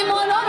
fuimos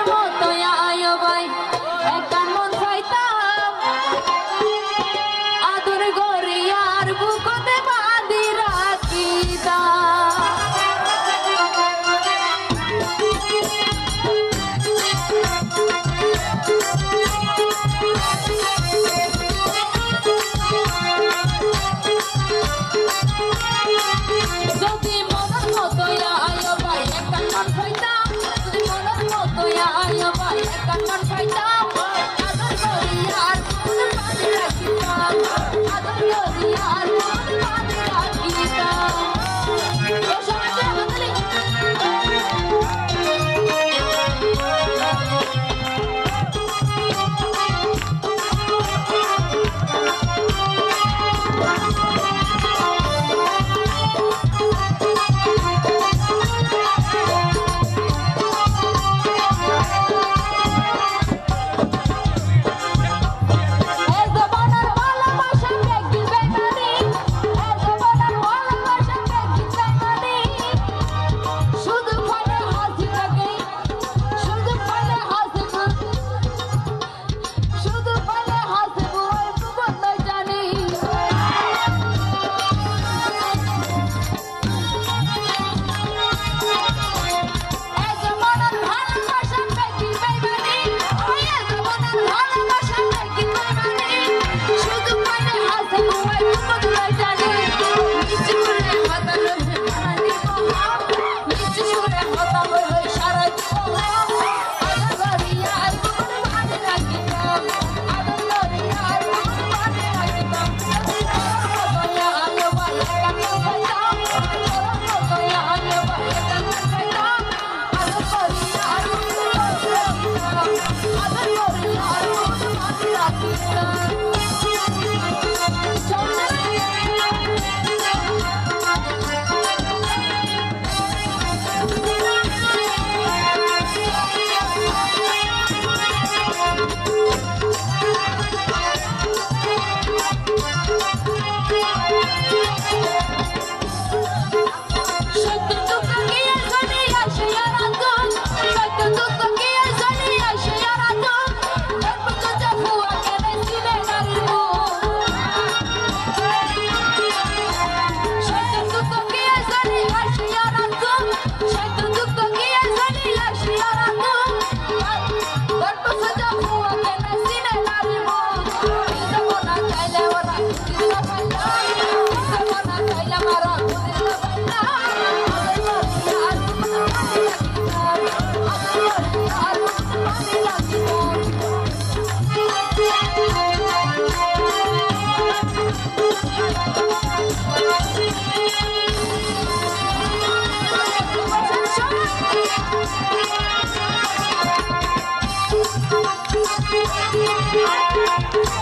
Música